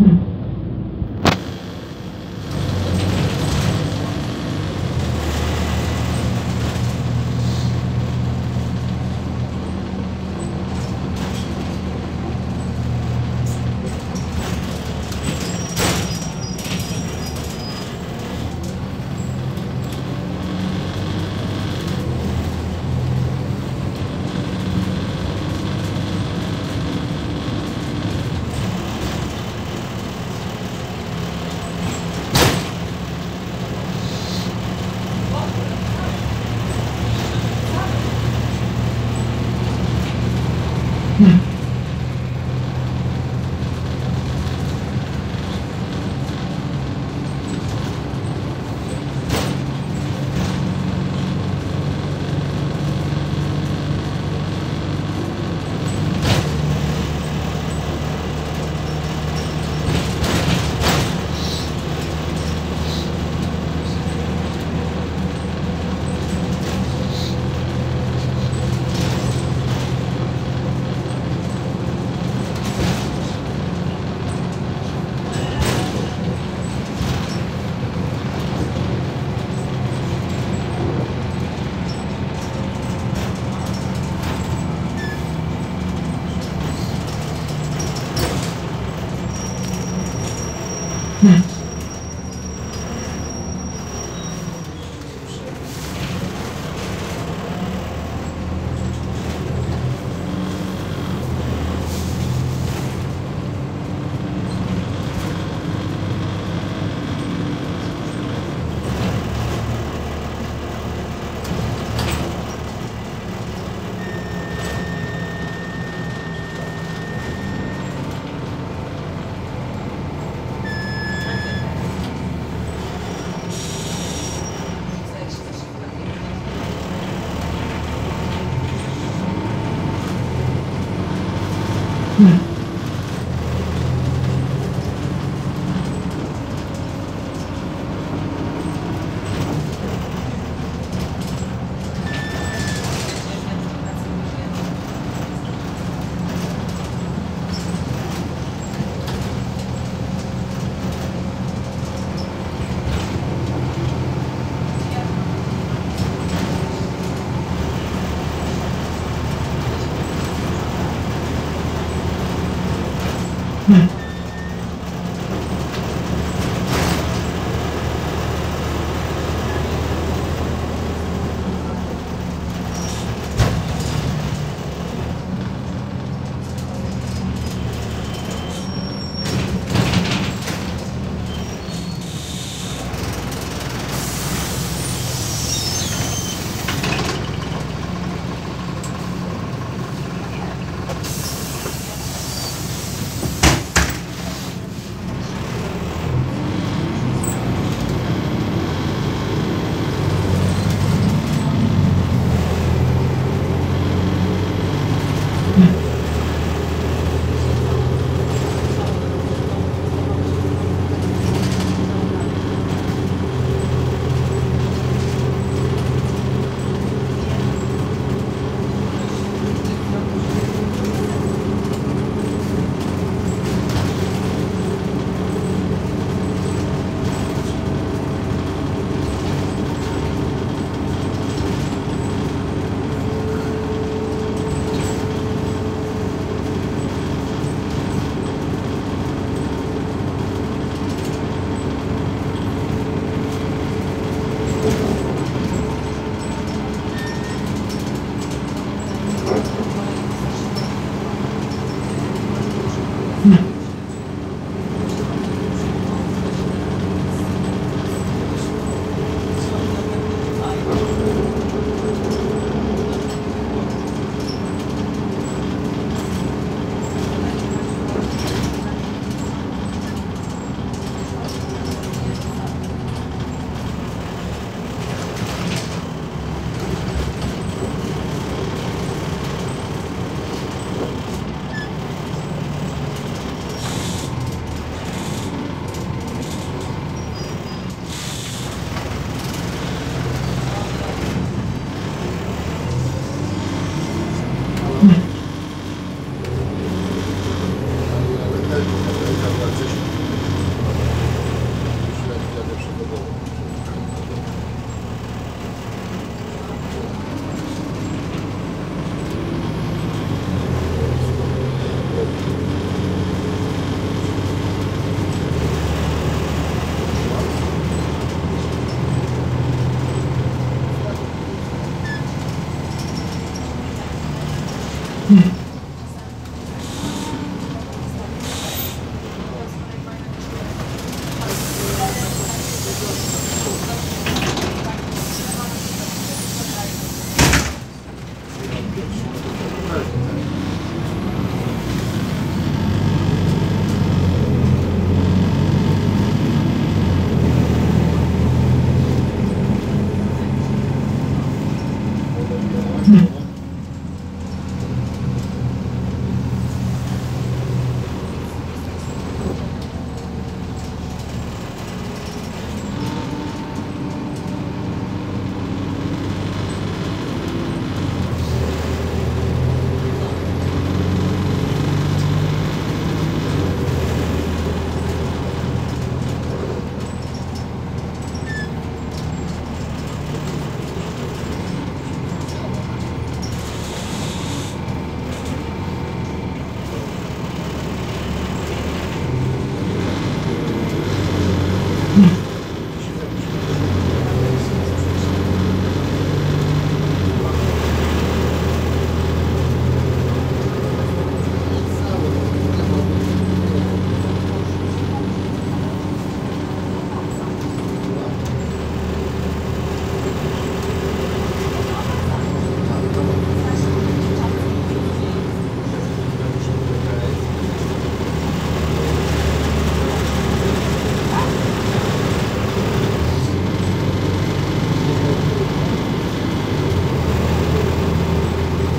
Mm-hmm. Hmm. Mm-hmm.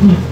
Mm-hmm.